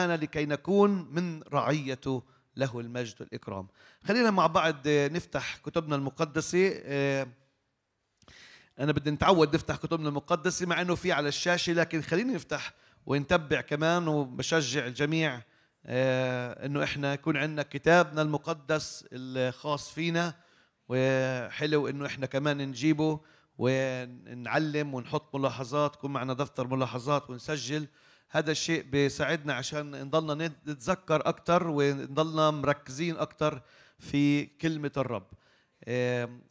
لكي نكون من رعيته له المجد والإكرام. خلينا مع بعض نفتح كتبنا المقدسة أنا بدي نتعود نفتح كتبنا المقدسة مع أنه في على الشاشة لكن خلينا نفتح ونتبع كمان وبشجع الجميع آه، إنه إحنا يكون عندنا كتابنا المقدس الخاص فينا وحلو إنه إحنا كمان نجيبه ونعلم ونحط ملاحظات يكون معنا دفتر ملاحظات ونسجل هذا الشيء بيساعدنا عشان نضلنا نتذكر أكثر ونضلنا مركزين أكثر في كلمة الرب.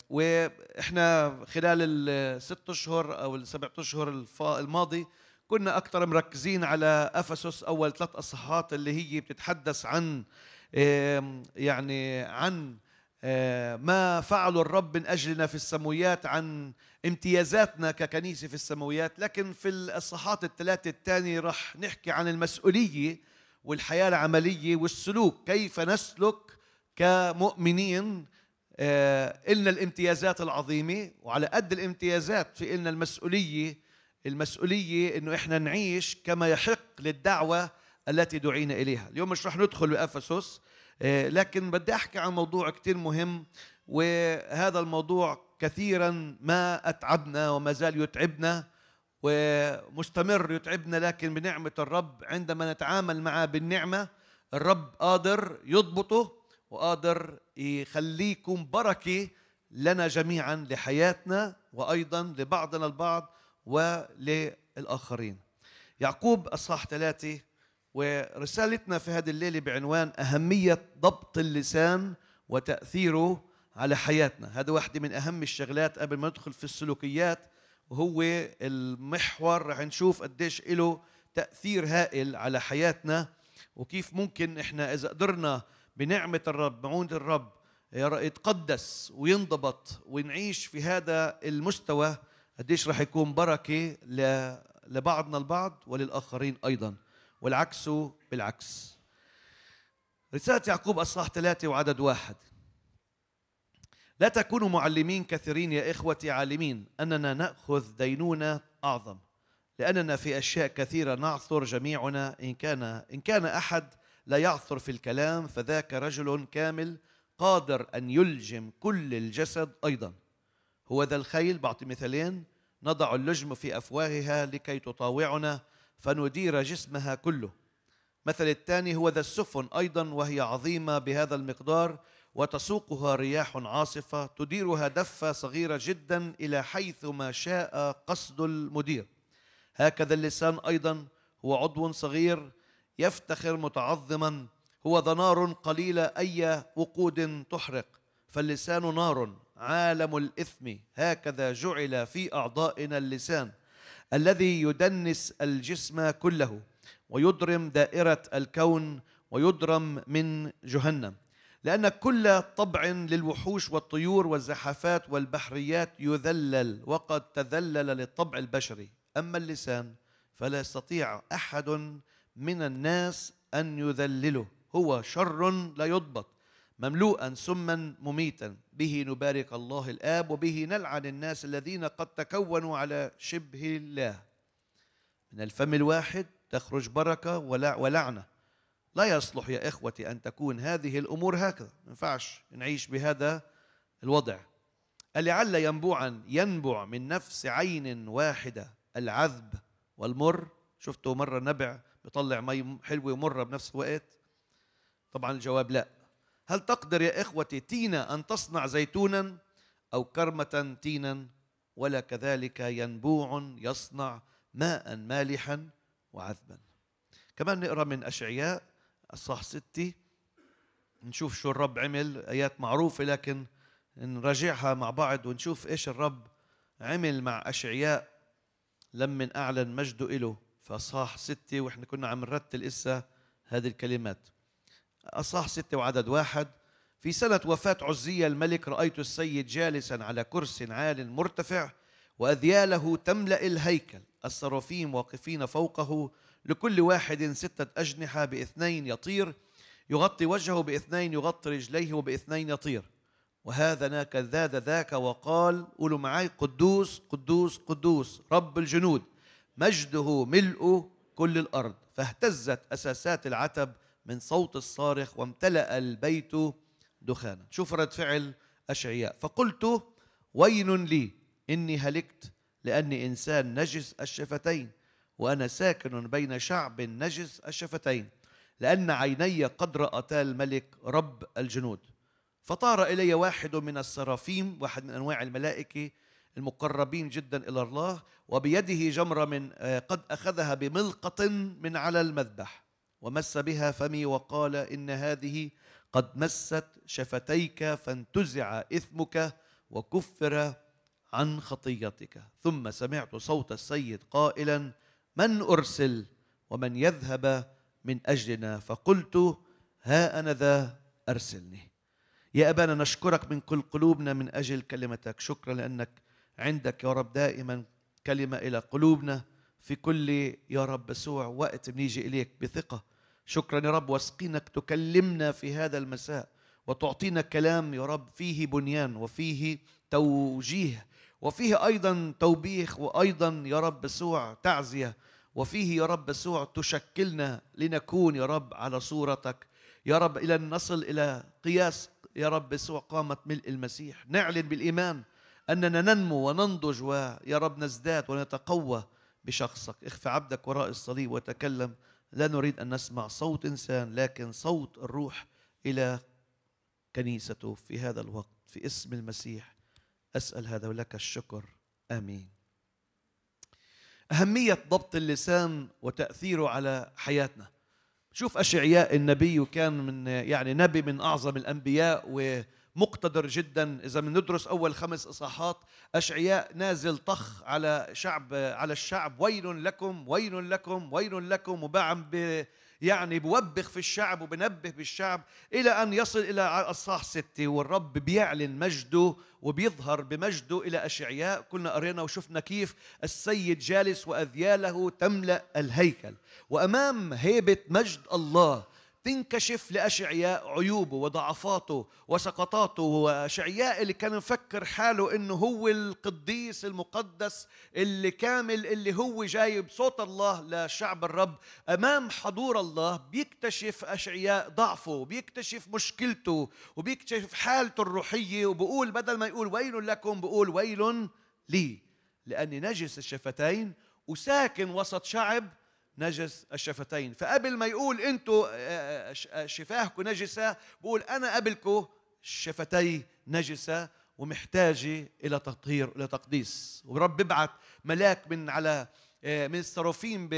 وإحنا خلال الست أشهر أو السبع أشهر الماضي كنا أكثر مركزين على أفسس أول ثلاث اصحاحات اللي هي بتتحدث عن يعني عن ما فعله الرب من أجلنا في السماويات عن امتيازاتنا ككنيسة في السماويات لكن في الإصحاحات الثلاثة الثانية راح نحكي عن المسؤولية والحياة العملية والسلوك كيف نسلك كمؤمنين؟ إلنا الامتيازات العظيمة وعلى قد الامتيازات في إلنا المسؤولية المسؤولية إنه إحنا نعيش كما يحق للدعوة التي دعينا إليها. اليوم مش رح ندخل بأفسس آه، لكن بدي أحكي عن موضوع كتير مهم وهذا الموضوع كثيرا ما أتعبنا وما زال يتعبنا ومستمر يتعبنا لكن بنعمة الرب عندما نتعامل معه بالنعمة الرب قادر يضبطه وقادر يخليكم بركة لنا جميعا لحياتنا وأيضا لبعضنا البعض وللآخرين. يعقوب أصحاح ثلاثة ورسالتنا في هذه الليلة بعنوان أهمية ضبط اللسان وتأثيره على حياتنا. هذا واحدة من أهم الشغلات قبل ما ندخل في السلوكيات وهو المحور رح نشوف قديش له تأثير هائل على حياتنا وكيف ممكن إحنا إذا قدرنا بنعمة الرب معونة الرب يتقدس وينضبط ونعيش في هذا المستوى قديش رح يكون بركة لبعضنا البعض وللآخرين أيضا. والعكس بالعكس. رسالة يعقوب أصحاح ثلاثة وعدد واحد. لا تكونوا معلمين كثيرين يا إخوتي عالمين أننا نأخذ دينونة أعظم لأننا في أشياء كثيرة نعثر جميعنا إن كان إن كان أحد لا يعثر في الكلام فذاك رجل كامل قادر أن يلجم كل الجسد أيضا. هو ذا الخيل بعطي مثالين نضع اللجم في أفواهها لكي تطاوعنا فندير جسمها كله. مثل الثاني هو ذا السفن أيضا وهي عظيمة بهذا المقدار وتسوقها رياح عاصفة تديرها دفة صغيرة جدا إلى حيث ما شاء قصد المدير. هكذا اللسان أيضا هو عضو صغير يفتخر متعظما هو ذا نار قليلة أي وقود تحرق. فاللسان نار عالم الإثم. هكذا جعل في أعضائنا اللسان. الذي يدنس الجسم كله ويضرم دائرة الكون ويضرم من جهنم. لأن كل طبع للوحوش والطيور والزحافات والبحريات يذلل وقد تذلل للطبع البشري. أما اللسان فلا يستطيع أحد من الناس أن يذلله. هو شر لا يضبط. مملوءا سما مميتا. به نبارك الله الآب وبه نلعن الناس الذين قد تكونوا على شبه الله. من الفم الواحد تخرج بركة ولعنة. لا يصلح يا إخوتي أن تكون هذه الأمور هكذا. ما ينفعش نعيش بهذا الوضع. لعل ينبوعا ينبع من نفس عين واحدة. العذب والمر. شفتوا مرة نبع بيطلع مي حلوة ومرة بنفس الوقت طبعا الجواب لا. هل تقدر يا إخوتي تينا أن تصنع زيتونا أو كرمة تينا ولا كذلك ينبوع يصنع ماء مالحا وعذبا؟ كمان نقرأ من أشعياء الصح ستة. نشوف شو الرب عمل آيات معروفة لكن نراجعها مع بعض ونشوف إيش الرب عمل مع أشعياء لما أعلن مجده إله. فأصحاح ستة وإحنا كنا عم نرتل إسا هذه الكلمات. أصحاح ستة وعدد واحد. في سنة وفاة عزية الملك رأيت السيد جالسا على كرس عال مرتفع وأذياله تملأ الهيكل. الصرافيم واقفين فوقه لكل واحد ستة أجنحة بإثنين يطير. يغطي وجهه بإثنين يغطي رجليه وبإثنين يطير. وهذا ناك ذاد ذاك وقال قولوا معي قدوس قدوس قدوس رب الجنود مجده ملء كل الأرض. فاهتزت أساسات العتب من صوت الصارخ وامتلأ البيت دخانا. شوف رد فعل أشعياء. فقلت ويل لي إني هلكت لأني إنسان نجس الشفتين وأنا ساكن بين شعب نجس الشفتين لأن عيني قد راتا الملك رب الجنود. فطار إلي واحد من السرافيم واحد من أنواع الملائكه المقربين جدا إلى الله وبيده جمرة من آه، قد أخذها بملقه من على المذبح. ومس بها فمي وقال إن هذه قد مست شفتيك فانتزع إثمك وكفر عن خطيتك. ثم سمعت صوت السيد قائلا من أرسل ومن يذهب من أجلنا؟ فقلت ها أنا ذا أرسلني. يا أبانا نشكرك من كل قلوبنا من أجل كلمتك. شكرا لأنك عندك يا رب دائما كلمة إلى قلوبنا. في كل يا رب يسوع وقت بنيجي إليك بثقة. شكرا يا رب واسقينك تكلمنا في هذا المساء وتعطينا كلام يا رب فيه بنيان وفيه توجيه وفيه أيضا توبيخ وأيضا يا رب يسوع تعزية وفيه يا رب يسوع تشكلنا لنكون يا رب على صورتك. يا رب إلى ان نصل إلى قياس يا رب يسوع قامة ملء المسيح. نعلن بالإيمان أننا ننمو وننضج ويا رب نزداد ونتقوى بشخصك. اخفى عبدك وراء الصليب وتكلم. لا نريد أن نسمع صوت إنسان لكن صوت الروح إلى كنيسته في هذا الوقت في اسم المسيح. أسأل هذا ولك الشكر. آمين. أهمية ضبط اللسان وتأثيره على حياتنا. شوف أشعياء النبي وكان من يعني نبي من أعظم الأنبياء ومقتدر جدا. إذا بندرس أول خمس إصحاحات أشعياء نازل طخ على شعب على الشعب. ويل لكم ويل لكم ويل لكم. وبعم يعني بوبخ في الشعب وبنبه بالشعب إلى أن يصل إلى أصحاح ستة. والرب بيعلن مجده وبيظهر بمجده إلى أشعياء. كلنا قرينا وشفنا كيف السيد جالس وأذياله تملأ الهيكل. وأمام هيبة مجد الله تنكشف لأشعياء عيوبه وضعفاته وسقطاته. وأشعياء اللي كان مفكر حاله إنه هو القديس المقدس اللي كامل اللي هو جايب صوت الله لشعب الرب. أمام حضور الله بيكتشف أشعياء ضعفه بيكتشف مشكلته وبيكتشف حالته الروحية. وبقول بدل ما يقول ويل لكم بقول ويل لي لأني نجس الشفتين وساكن وسط شعب نجس الشفتين. فقبل ما يقول أنتوا آه، آه، آه، شفاهكم نجسة بقول أنا قبلكم شفتي نجسة ومحتاجة إلى تطهير إلى تقديس. ورب بيبعت ملاك من على من الصرافين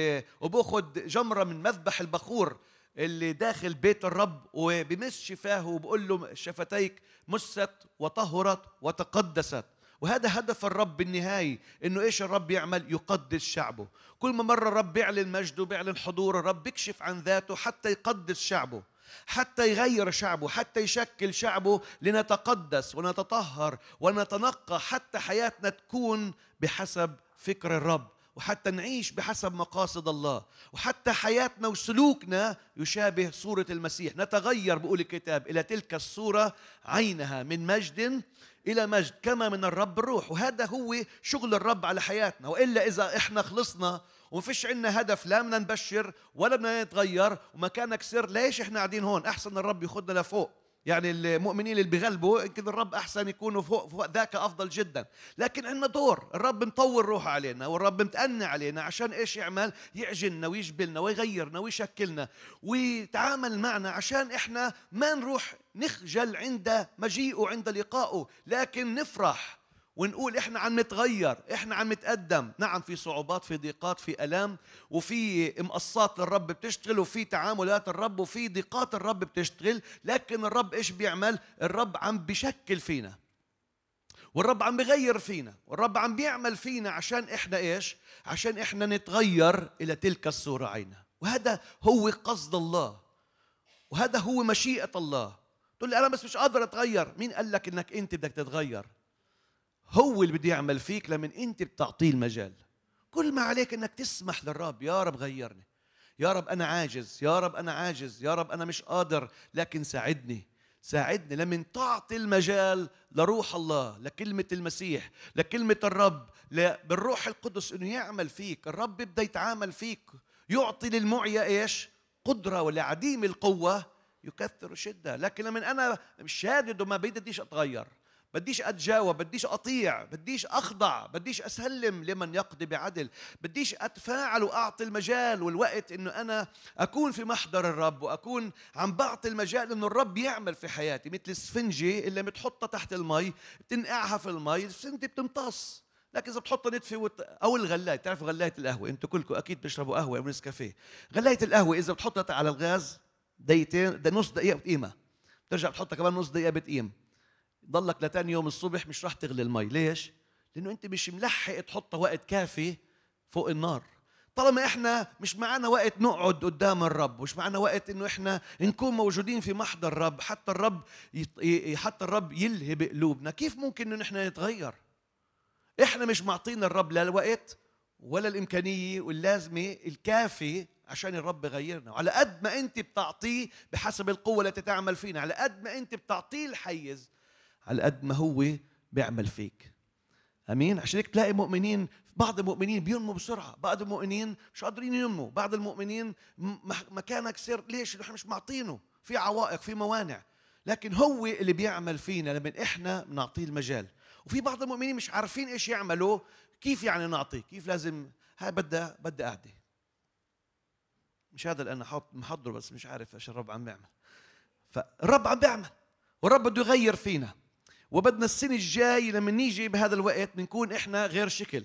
وباخذ جمرة من مذبح البخور اللي داخل بيت الرب وبمس شفاه وبقول له شفتيك مست وطهرت وتقدست. وهذا هدف الرب بالنهاية إنه إيش الرب يعمل؟ يقدس شعبه. كل ما مرة الرب بيعلن مجده بيعلن حضور الرب بيكشف عن ذاته حتى يقدس شعبه حتى يغير شعبه حتى يشكل شعبه لنتقدس ونتطهر ونتنقى حتى حياتنا تكون بحسب فكر الرب. وحتى نعيش بحسب مقاصد الله. وحتى حياتنا وسلوكنا يشابه صورة المسيح. نتغير بقول الكتاب إلى تلك الصورة عينها من مجد إلى مجد كما من الرب الروح وهذا هو شغل الرب على حياتنا. وإلا إذا إحنا خلصنا وما فيش عندنا هدف لا بدنا نبشر ولا بدنا نتغير ومكانك سر ليش إحنا قاعدين هون؟ أحسن الرب ياخذنا لفوق. يعني المؤمنين اللي بيغلبوا يمكن الرب أحسن يكونوا فوق, فوق ذاك أفضل جدا. لكن عندنا دور. الرب مطور روحه علينا والرب متأنى علينا عشان إيش يعمل؟ يعجلنا ويجبلنا ويغيرنا ويشكلنا ويتعامل معنا عشان إحنا ما نروح نخجل عند مجيئه عند لقائه لكن نفرح. ونقول إحنا عم نتغير إحنا عم نتقدم. نعم في صعوبات في ضيقات في الام وفي مقصات الرب بتشتغل وفي تعاملات الرب وفي ضيقات الرب بتشتغل. لكن الرب إيش بيعمل؟ الرب عم بيشكل فينا. والرب عم بيغير فينا. والرب عم بيعمل فينا عشان إحنا إيش؟ عشان إحنا نتغير إلى تلك الصورة عينها وهذا هو قصد الله. وهذا هو مشيئة الله. تقول لي أنا بس مش قادر أتغير. مين قال لك إنك أنت بدك تتغير؟ هو اللي بده يعمل فيك لمن انت بتعطيه المجال. كل ما عليك انك تسمح للرب يا رب غيرني. يا رب أنا عاجز يا رب أنا عاجز يا رب أنا مش قادر لكن ساعدني. ساعدني لمن تعطي المجال لروح الله لكلمة المسيح لكلمة الرب بالروح القدس إنه يعمل فيك. الرب بده يتعامل فيك. يعطي للمعيا إيش؟ قدرة ولعديم القوة يكثر شده لكن لما أنا شادد وما بديش أتغير. بديش أتجاوب بديش أطيع بديش أخضع بديش أسلم لمن يقضي بعدل بديش أتفاعل وأعطي المجال والوقت إنه أنا أكون في محضر الرب وأكون عم بعطي المجال إنه الرب يعمل في حياتي مثل السفنجة اللي بتحطها تحت المي بتنقعها في المي السفنجة بتمتص. لكن إذا بتحطها نتفة وت... أو الغلاية بتعرفوا غلاية القهوة؟ أنتم كلكم أكيد بتشربوا قهوة أو نسكافيه غلاية القهوة إذا بتحطها على الغاز دقيقتين ده نص دقيقة بتقيمها. بترجع بتحطها كمان نص دقيقة بتقيم. ضلك لتاني يوم الصبح مش راح تغلي المي. ليش؟ لأنه أنت مش ملحق تحطها وقت كافي فوق النار. طالما إحنا مش معنا وقت نقعد قدام الرب مش معنا وقت إنه إحنا نكون موجودين في محضر الرب حتى الرب حتى الرب يلهب قلوبنا كيف ممكن إنه إحنا نتغير؟ إحنا مش معطينا الرب لا الوقت ولا الإمكانية واللازمة الكافي عشان الرب يغيرنا. وعلى قد ما أنت بتعطيه بحسب القوة التي تعمل فينا على قد ما أنت بتعطيه الحيز على قد ما هو بيعمل فيك. آمين؟ عشان هيك تلاقي مؤمنين بعض المؤمنين بينموا بسرعة بعض المؤمنين مش قادرين ينموا بعض المؤمنين مكانك سر ليش؟ نحن مش معطينه. في عوائق في موانع. لكن هو اللي بيعمل فينا لما إحنا بنعطيه المجال. وفي بعض المؤمنين مش عارفين إيش يعملوا. كيف يعني نعطي؟ كيف لازم؟ هاي بدها بدها قعدة. مش هذا اللي أنا حاط محضره بس مش عارف إيش الرب عم بيعمل. فالرب عم بيعمل والرب بده يغير فينا. وبدنا السنة الجاي لما نيجي بهذا الوقت بنكون إحنا غير شكل.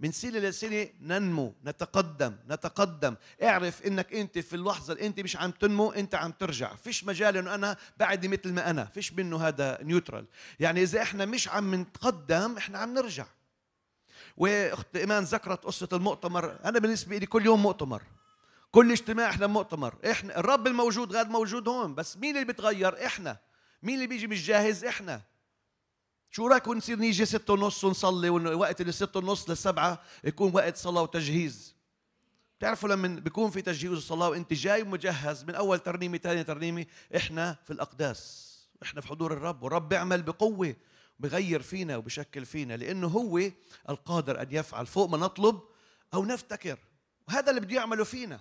من سنة لسنة ننمو نتقدم نتقدم. اعرف إنك أنت في اللحظة اللي أنت مش عم تنمو أنت عم ترجع. فيش مجال إنه أنا بعدي مثل ما أنا. فيش منه هذا نيوترال يعني إذا إحنا مش عم نتقدم إحنا عم نرجع. وأخت إيمان ذكرت قصة المؤتمر. أنا بالنسبة لي كل يوم مؤتمر. كل اجتماع إحنا مؤتمر. إحنا الرب الموجود غاد موجود هون. بس مين اللي بيتغير؟ إحنا. مين اللي بيجي مش جاهز؟ إحنا. شو رايك ونصير نيجي ستة ونص ونصلي وقت اللي ستة ونص للسبعة يكون وقت صلاة وتجهيز. بتعرفوا لما بيكون في تجهيز الصلاة وانت جاي ومجهز من أول ترنيمة ثانية ترنيمة إحنا في الأقداس. إحنا في حضور الرب والرب بيعمل بقوة بغير فينا وبشكل فينا لأنه هو القادر أن يفعل فوق ما نطلب أو نفتكر. وهذا اللي بده يعمله فينا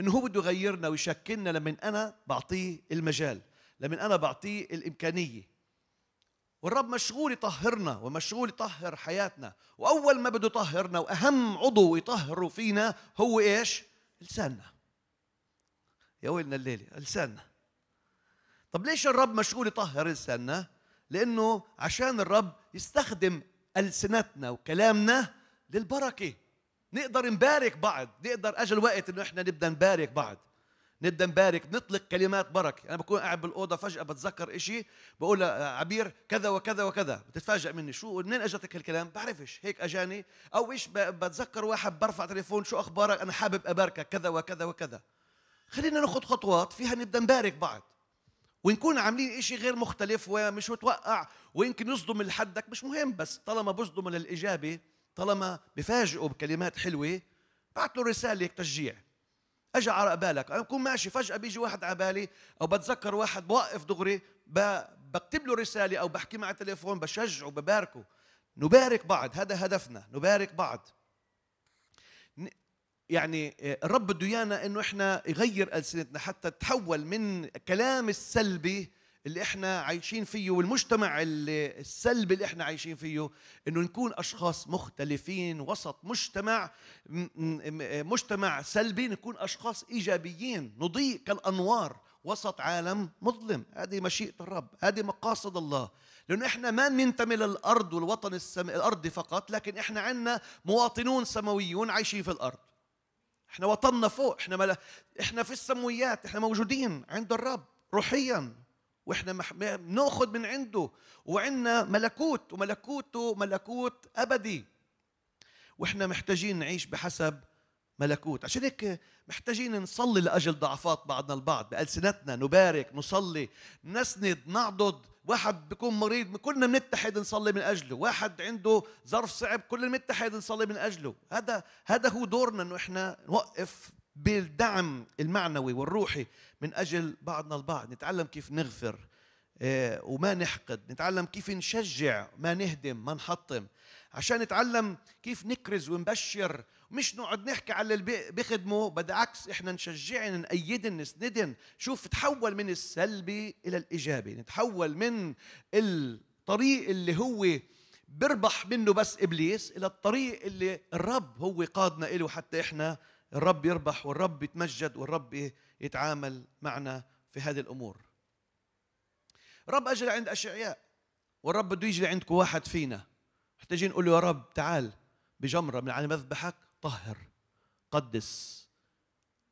إنه هو بده يغيرنا ويشكلنا لمن أنا بعطيه المجال لمن أنا بعطيه الإمكانية. والرب مشغول يطهرنا ومشغول يطهر حياتنا وأول ما بده يطهرنا وأهم عضو يطهره فينا هو إيش؟ لساننا. يا ويلنا الليلة لساننا. طب ليش الرب مشغول يطهر لساننا؟ لأنه عشان الرب يستخدم ألسنتنا وكلامنا للبركة. نقدر نبارك بعض نقدر أجل وقت إنه إحنا نبدأ نبارك بعض. نبدأ نبارك نطلق كلمات بركة. أنا بكون قاعد بالأوضة فجأة بتذكر إشي بقول عبير كذا وكذا وكذا. بتتفاجئ مني. شو منين إجتك هالكلام؟ بعرفش. هيك أجاني. أو إيش بتذكر واحد برفع تليفون شو أخبارك؟ أنا حابب أباركك. كذا وكذا وكذا. خلينا ناخذ خطوات فيها نبدأ نبارك بعض ونكون عاملين إشي غير مختلف ومش متوقع ويمكن يصدم لحدك مش مهم بس طالما بصدم للإجابة طالما بفاجئه بكلمات حلوة بعت له رسالة تشجيع. اجى على بالك أنا بكون ماشي فجأة بيجي واحد على بالي أو بتذكر واحد بوقف دغري بكتب له رسالة أو بحكي معه تليفون بشجعه بباركه. نبارك بعض هذا هدفنا نبارك بعض. يعني الرب بده ايانا إنه إحنا يغير ألسنتنا حتى تحول من الكلام السلبي اللي إحنا عايشين فيه والمجتمع اللي السلبي اللي إحنا عايشين فيه إنه نكون أشخاص مختلفين وسط مجتمع مجتمع سلبي نكون أشخاص إيجابيين نضيء كالأنوار وسط عالم مظلم. هذه مشيئة الرب هذه مقاصد الله. لأنه إحنا ما ننتمي للأرض والوطن السم... الارضي فقط لكن إحنا عندنا مواطنون سماويون عايشين في الأرض. إحنا وطننا فوق إحنا ملا... إحنا في السمويات إحنا موجودين عند الرب روحيا. وإحنا بناخذ من عنده. وعندنا ملكوت وملكوته ملكوت أبدي. وإحنا محتاجين نعيش بحسب ملكوت. عشان هيك محتاجين نصلي لأجل ضعفات بعضنا البعض بألسنتنا نبارك نصلي نسند نعضد. واحد بيكون مريض كلنا بنتحد نصلي من أجله. واحد عنده ظرف صعب كلنا بنتحد نصلي من أجله. هذا هذا هو دورنا إنه إحنا نوقف بالدعم المعنوي والروحي من أجل بعضنا البعض. نتعلم كيف نغفر آه، وما نحقد. نتعلم كيف نشجع ما نهدم ما نحطم. عشان نتعلم كيف نكرز ونبشر. مش نقعد نحكي على اللي بيخدموا بالعكس إحنا نشجعن نأيدن نسندن. شوف تحول من السلبي إلى الإيجابي. نتحول من الطريق اللي هو بيربح منه بس إبليس إلى الطريق اللي الرب هو قادنا له حتى إحنا الرب يربح والرب يتمجد والرب يتعامل معنا في هذه الأمور. الرب اجى عند أشعياء والرب بده يجي لعندكم واحد فينا. محتاجين نقول له يا رب تعال بجمرة من على مذبحك طهر قدس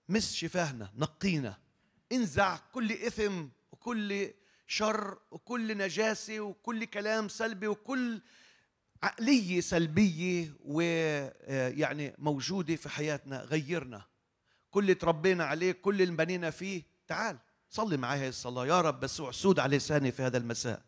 مس شفاهنا نقينا انزع كل إثم وكل شر وكل نجاسة وكل كلام سلبي وكل عقلية سلبية ويعني موجودة في حياتنا غيرنا. كل اللي تربينا عليه كل اللي بنينا فيه. تعال صلي معي هاي الصلاة. يا رب بسوع سود على لساني في هذا المساء.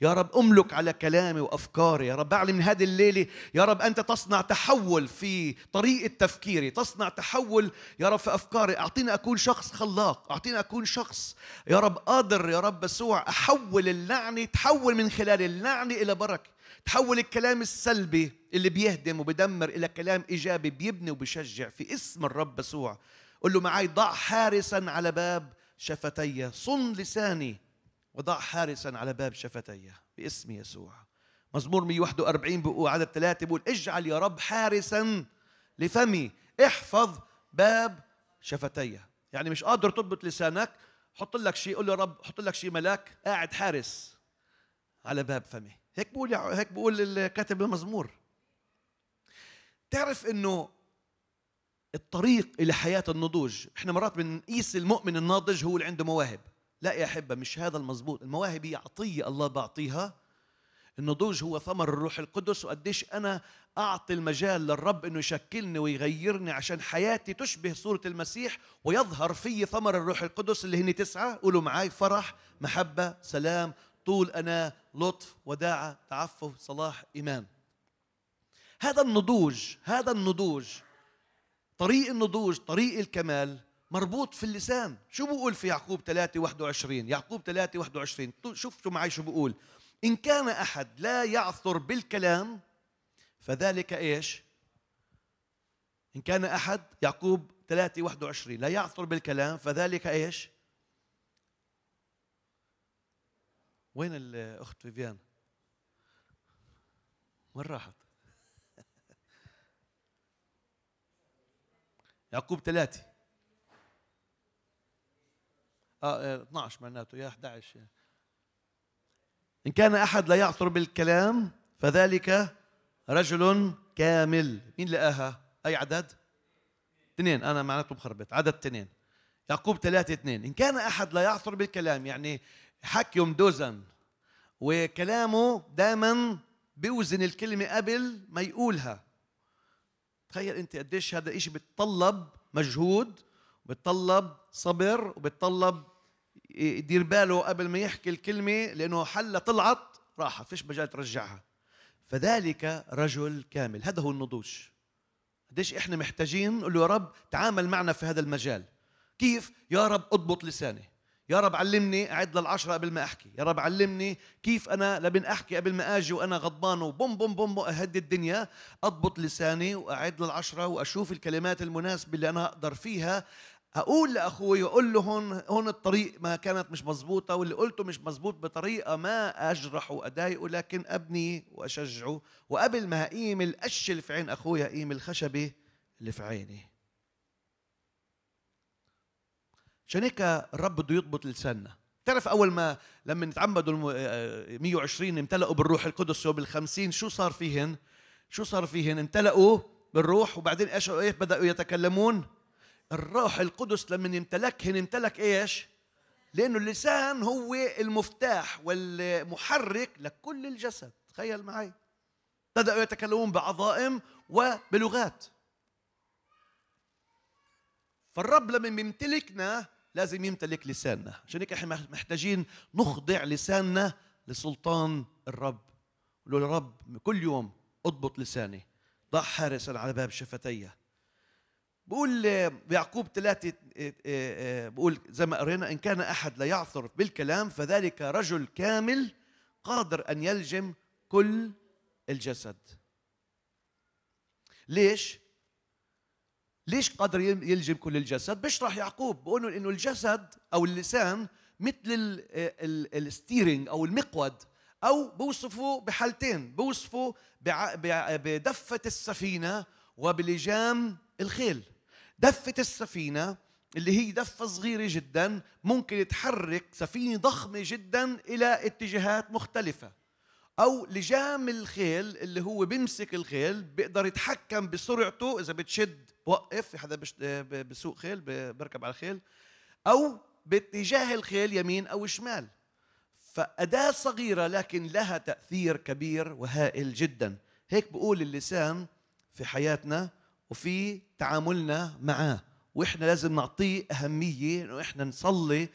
يا رب أملك على كلامي وأفكاري. يا رب اعلم من هذه الليلة. يا رب أنت تصنع تحول في طريقة تفكيري. تصنع تحول يا رب في أفكاري. أعطيني أكون شخص خلاق. أعطيني أكون شخص يا رب قادر يا رب يسوع أحول اللعنة تحول من خلال اللعنة إلى بركة. تحول الكلام السلبي اللي بيهدم وبدمر إلى كلام إيجابي بيبني وبيشجع في اسم الرب يسوع. قل له معي ضع حارسا على باب شفتي. صن لساني. وضع حارسا على باب شفتي باسم يسوع. مزمور 141 بيقول عدد ثلاثة بيقول اجعل يا رب حارسا لفمي احفظ باب شفتي يعني مش قادر تضبط لسانك حط لك شيء قول له رب حط لك شيء ملاك قاعد حارس على باب فمي. هيك بقول هيك بقول الكاتب المزمور. تعرف إنه الطريق إلى حياة النضوج إحنا مرات بنقيس المؤمن الناضج هو اللي عنده مواهب. لا يا أحبة مش هذا المزبوط. المواهب هي عطية الله بعطيها. النضوج هو ثمر الروح القدس وقديش أنا أعطي المجال للرب أنه يشكلني ويغيرني عشان حياتي تشبه صورة المسيح ويظهر في ثمر الروح القدس اللي هن تسعة. قولوا معي فرح محبة سلام طول أنا لطف وداعة تعفف صلاح إيمان. هذا النضوج هذا النضوج طريق النضوج طريق الكمال مربوط في اللسان. شو بقول في يعقوب 3 21 يعقوب 3 21 شفتوا معي شو بقول. إن كان أحد لا يعثر بالكلام فذلك إيش؟ إن كان أحد يعقوب 3 21 لا يعثر بالكلام فذلك إيش؟ وين الأخت فيفيان؟ وين راحت؟ يعقوب ثلاثة. آه 12 معناته يا 11 إن كان أحد لا يعثر بالكلام فذلك رجل كامل. مين لقاها؟ أي عدد؟ اثنين. أنا معناته مخربط. عدد اثنين. يعقوب ثلاثة اثنين. إن كان أحد لا يعثر بالكلام يعني حكيه مدوزن وكلامه دائما بيوزن الكلمة قبل ما يقولها. تخيل أنت قديش هذا إشي بتطلب مجهود وبتطلب صبر وبتطلب يدير باله قبل ما يحكي الكلمة لأنه حلة طلعت راحت فيش مجال ترجعها. فذلك رجل كامل. هذا هو النضوج. قديش إحنا محتاجين نقول له يا رب تعامل معنا في هذا المجال. كيف؟ يا رب أضبط لساني. يا رب علمني أعد للعشرة قبل ما أحكي. يا رب علمني كيف أنا لبن أحكي قبل ما آجي وأنا غضبان وبوم بوم بوم أهدي الدنيا. أضبط لساني وأعد للعشرة وأشوف الكلمات المناسبة اللي أنا أقدر فيها. أقول لأخوي واقول له هون هون الطريق ما كانت مش مزبوطه واللي قلته مش مزبوط بطريقة ما أجرح واضايقه لكن أبني واشجعه وقبل ما اقيم القش اللي في عين أخوي اقيم الخشبة اللي في عيني. عشان هيك الرب بده يضبط لساننا. تعرف أول ما لما نتعمدوا 120 امتلأوا بالروح القدس وبال50 شو صار فيهن؟ شو صار فيهن؟ امتلأوا بالروح وبعدين إيش بدأوا يتكلمون؟ الروح القدس لما يمتلكهن امتلك إيش؟ لأنه اللسان هو المفتاح والمحرك لكل الجسد. تخيل معي. بدأوا يتكلمون بعظائم وبلغات. فالرب لما يمتلكنا لازم يمتلك لساننا. عشان هيك إحنا محتاجين نخضع لساننا لسلطان الرب. له الرب كل يوم أضبط لساني. ضع حارسا على باب شفتيه. بقول يعقوب ثلاثة آه، آه، بقول زي ما قرينا إن كان أحد لا يعثر بالكلام فذلك رجل كامل قادر أن يلجم كل الجسد. ليش؟ ليش قادر يلجم كل الجسد؟ بيشرح يعقوب بقول إنه الجسد أو اللسان مثل ال steering أو المقود أو بوصفه بحالتين بوصفه بدفة السفينة وبلجام الخيل. دفة السفينة اللي هي دفة صغيرة جدا ممكن تحرك سفينة ضخمة جدا إلى اتجاهات مختلفة. أو لجام الخيل اللي هو بيمسك الخيل بيقدر يتحكم بسرعته إذا بتشد بوقف في حدا بسوق خيل بركب على الخيل أو باتجاه الخيل يمين أو شمال. فأداة صغيرة لكن لها تأثير كبير وهائل جدا. هيك بقول اللسان في حياتنا. وفي تعاملنا معاه وإحنا لازم نعطيه أهمية إنه إحنا نصلي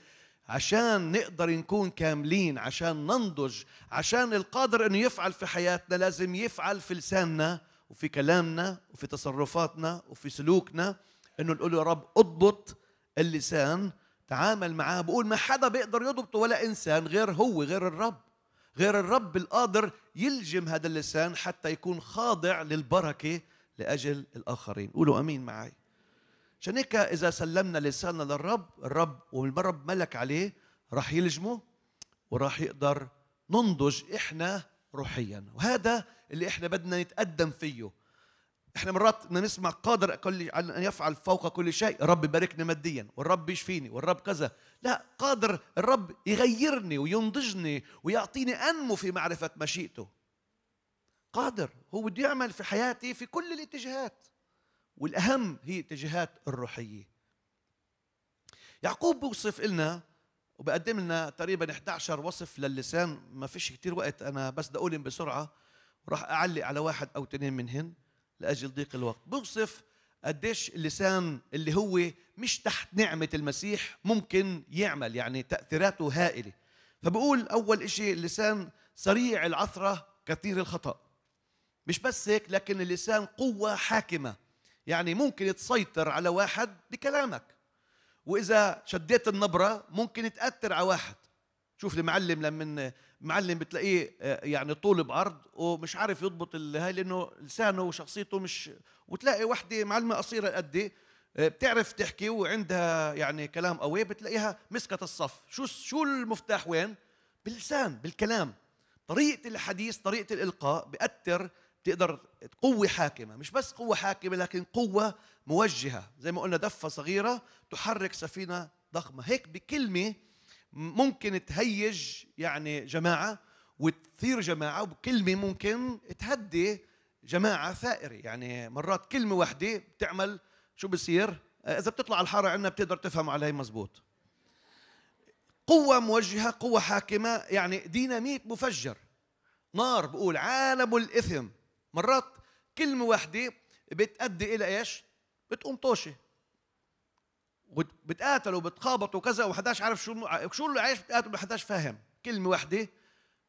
عشان نقدر نكون كاملين عشان ننضج عشان القادر إنه يفعل في حياتنا لازم يفعل في لساننا وفي كلامنا وفي تصرفاتنا وفي سلوكنا. إنه نقول يا رب اضبط اللسان تعامل معاه. بقول ما حدا بيقدر يضبطه ولا إنسان غير هو غير الرب. غير الرب القادر يلجم هذا اللسان حتى يكون خاضع للبركة لأجل الآخرين. قولوا آمين معي عشان هيك إذا سلمنا لساننا للرب الرب والرب ملك عليه راح يلجمه وراح يقدر ننضج إحنا روحيا. وهذا اللي إحنا بدنا نتقدم فيه. إحنا مرات بدنا نسمع قادر كل أن يفعل فوق كل شيء الرب يباركني ماديا والرب يشفيني والرب كذا. لا قادر الرب يغيرني وينضجني ويعطيني أنمو في معرفة مشيئته. قادر هو بده يعمل في حياتي في كل الاتجاهات والأهم هي الاتجاهات الروحية. يعقوب بوصف لنا وبقدم لنا تقريبا 11 وصف للسان ما فيش كثير وقت أنا بس بدي أقولهم بسرعة وراح أعلق على واحد أو اثنين منهن لأجل ضيق الوقت. بوصف قديش اللسان اللي هو مش تحت نعمة المسيح ممكن يعمل يعني تأثيراته هائلة. فبقول أول إشي اللسان سريع العثرة كثير الخطأ. مش بس هيك لكن اللسان قوة حاكمة. يعني ممكن تسيطر على واحد بكلامك. وإذا شديت النبرة ممكن تأثر على واحد. شوف المعلم لما معلم بتلاقيه آه، يعني طول بعرض ومش عارف يضبط هاي لأنه لسانه وشخصيته مش وتلاقي وحدة معلمة قصيرة قدي آه، بتعرف تحكي وعندها يعني كلام قوي بتلاقيها مسكت الصف. شو شو المفتاح وين؟ باللسان بالكلام. طريقة الحديث طريقة الإلقاء بأثر بتقدر قوة حاكمة مش بس قوة حاكمة لكن قوة موجهة. زي ما قلنا دفة صغيرة تحرك سفينة ضخمة. هيك بكلمة ممكن تهيج يعني جماعة وتثير جماعة وبكلمة ممكن تهدي جماعة ثائرة. يعني مرات كلمة واحدة بتعمل شو بصير؟ إذا بتطلع الحارة عندنا بتقدر تفهم علي مزبوط. قوة موجهة قوة حاكمة يعني ديناميت مفجر. نار بقول عالم الإثم. مرات كلمة واحدة بتأدي إلى إيش؟ بتقوم طوشة. وبتقاتلوا وبتخابطوا وكذا وحداش عارف شو شو اللي عايش بتقاتلوا حداش فاهم. كلمة واحدة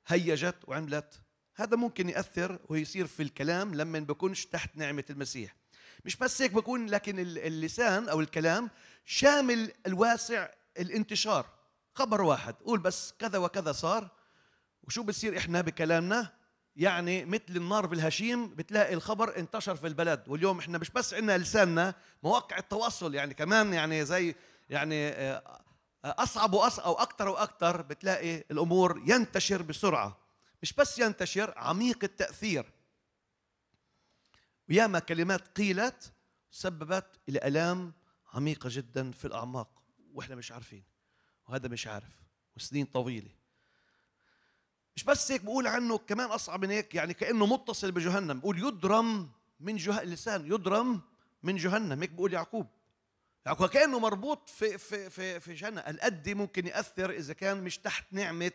هيجت وعملت. هذا ممكن يأثر ويصير في الكلام لما بكونش تحت نعمة المسيح. مش بس هيك بكون لكن اللسان أو الكلام شامل الواسع الانتشار. خبر واحد. قول بس كذا وكذا صار. وشو بصير إحنا بكلامنا؟ يعني مثل النار بالهشيم بتلاقي الخبر انتشر في البلد. واليوم إحنا مش بس عندنا لساننا مواقع التواصل يعني كمان يعني زي يعني آه، أصعب واصعب أو أكثر وأكثر بتلاقي الأمور ينتشر بسرعة. مش بس ينتشر عميق التأثير. وياما كلمات قيلت سببت إلى آلام عميقة جدا في الأعماق وإحنا مش عارفين وهذا مش عارف وسنين طويلة. مش بس هيك بقول عنه كمان أصعب من هيك يعني كأنه متصل بجهنم. بقول يدرم من جه اللسان يدرم من جهنم. هيك بقول يعقوب. يعقوب كأنه مربوط في في في في جهنم القد ممكن يأثر إذا كان مش تحت نعمة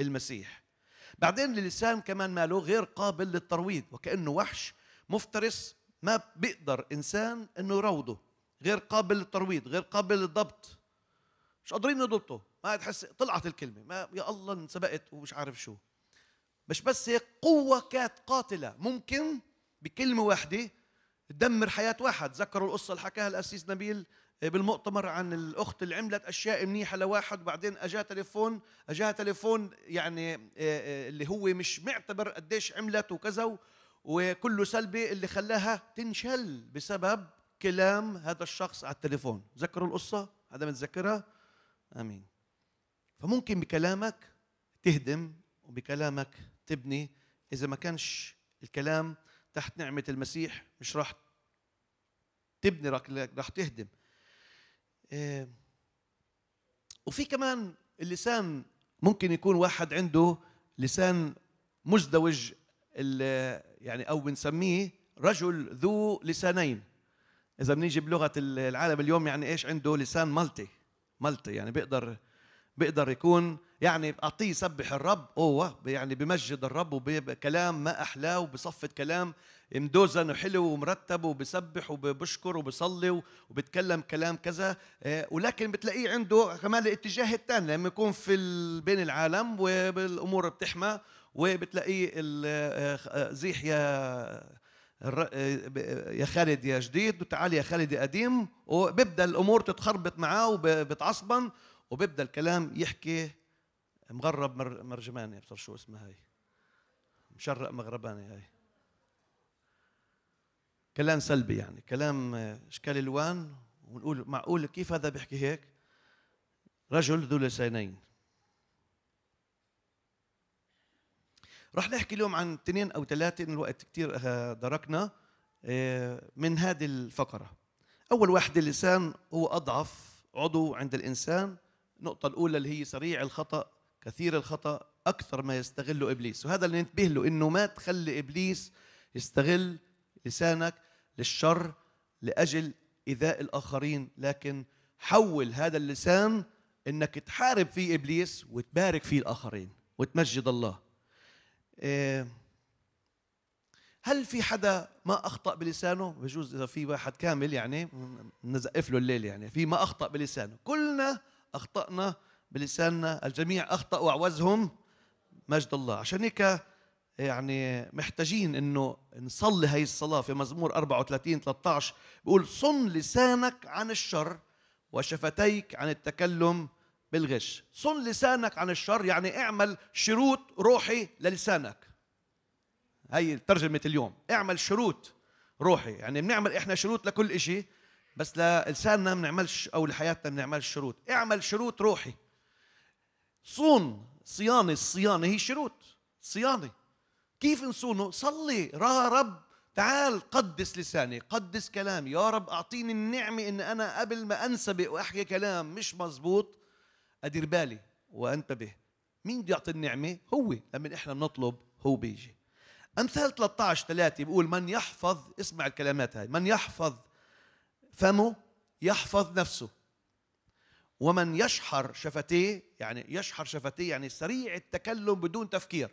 المسيح؟ بعدين اللسان كمان ماله غير قابل للترويض وكأنه وحش مفترس ما بيقدر إنسان إنه يروضه. غير قابل للترويض غير قابل للضبط. مش قادرين نضبطه ما تحس طلعت الكلمة ما يا الله انسبقت ومش عارف شو. مش بس هيك قوة كانت قاتلة. ممكن بكلمة واحدة تدمر حياة واحد. ذكروا القصة اللي حكاها الاسيس نبيل بالمؤتمر عن الأخت اللي عملت أشياء منيحة لواحد وبعدين اجاه تليفون أجاها تليفون يعني آه، آه، اللي هو مش معتبر قديش عملت وكذا وكله سلبي اللي خلاها تنشل بسبب كلام هذا الشخص على التليفون. تذكروا القصة؟ هذا متذكرها؟ آمين. فممكن بكلامك تهدم وبكلامك تبني. إذا ما كانش الكلام تحت نعمة المسيح مش راح تبني راح تهدم. إيه، وفي كمان اللسان ممكن يكون واحد عنده لسان مزدوج يعني أو بنسميه رجل ذو لسانين. إذا بنيجي بلغة العالم اليوم يعني إيش عنده لسان مالتي مالتي يعني بيقدر بيقدر يكون يعني أعطيه يسبح الرب هو يعني بمجد الرب وبكلام ما أحلاه وبصفة كلام مدوزن وحلو ومرتب وبسبح وبشكر وبصلي وبتكلم كلام كذا آه، ولكن بتلاقيه عنده كمان الاتجاه الثاني لما يكون في بين العالم والأمور بتحمى وبتلاقيه آه، آه، زيح يا يا خالد يا جديد وتعال يا خالد يا قديم وبيبدأ الأمور تتخربط معاه وبتعصبن وبيبدأ الكلام يحكي مغرب مرجماني ابصر شو اسمها هاي مشرق مغرباني هاي كلام سلبي يعني كلام إشكال إلوان ونقول معقول كيف هذا بيحكي هيك؟ رجل ذو لسانين. رح نحكي اليوم عن اثنين أو ثلاثة الوقت كثير دركنا آه، من هذه الفقرة. أول واحد اللسان هو أضعف عضو عند الإنسان النقطة الأولى اللي هي سريع الخطأ كثير الخطأ أكثر ما يستغله إبليس. وهذا اللي ننتبه له إنه ما تخلي إبليس يستغل لسانك للشر لأجل إيذاء الآخرين لكن حول هذا اللسان إنك تحارب فيه إبليس وتبارك فيه الآخرين وتمجد الله. إيه، هل في حدا ما أخطأ بلسانه؟ بجوز إذا في واحد كامل يعني نزقف له الليل يعني في ما أخطأ بلسانه؟ كلنا أخطأنا بلساننا الجميع أخطأوا وعوزهم مجد الله. عشان هيك يعني محتاجين إنه نصلي هي الصلاة في مزمور 34 13 بيقول صن لسانك عن الشر وشفتيك عن التكلم بالغش. صن لسانك عن الشر يعني اعمل شروط روحي للسانك. هي ترجمة اليوم. اعمل شروط روحي. يعني بنعمل إحنا شروط لكل شيء بس للساننا ما بنعملش أو لحياتنا ما بنعملش شروط. اعمل شروط روحي. صون صيانة الصيانة هي شروط صيانة. كيف نصونه؟ صلي را رب تعال قدس لساني قدس كلامي. يا رب أعطيني النعمة إن أنا قبل ما أنسبق وأحكي كلام مش مزبوط أدير بالي وأنتبه. مين بده يعطي النعمة؟ هو. لما إحنا بنطلب هو بيجي. أمثال 13 3 بيقول من يحفظ اسمع الكلمات هاي. من يحفظ فمه يحفظ نفسه. ومن يشحر شفتيه يعني يشحر شفتيه يعني سريع التكلم بدون تفكير.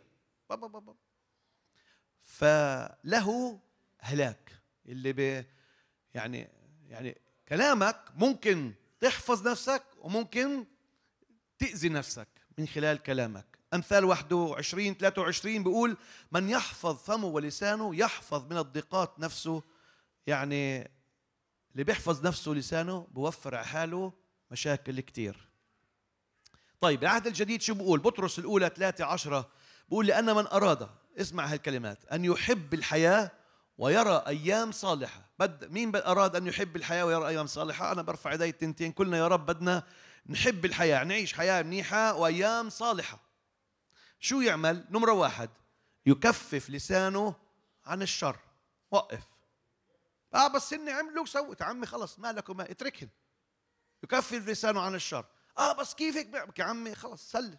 فله هلاك. اللي ب يعني يعني كلامك ممكن تحفظ نفسك وممكن تأذي نفسك من خلال كلامك. أمثال 21 23 بيقول من يحفظ فمه ولسانه يحفظ من الضيقات نفسه. يعني اللي بيحفظ نفسه ولسانه بوفر على حاله مشاكل كتير. طيب العهد الجديد شو بقول؟ بطرس الأولى 3 10 بقول لأن من أراد اسمع هالكلمات أن يحب الحياة ويرى أيام صالحة. بد مين أراد أن يحب الحياة ويرى أيام صالحة؟ أنا برفع يدي التنتين كلنا يا رب بدنا نحب الحياة نعيش حياة منيحة وأيام صالحة. شو يعمل؟ نمرة واحد يكفف لسانه عن الشر. وقف. آه بس إني عملوا وسوت عمي خلص مالك وما اتركهم. يكفف لسانه عن الشر. آه بس كيفك؟ يا عمي خلص سلم.